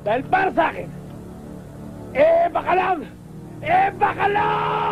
Dahil para sa akin, eh, bakalang! Eh, bakalang!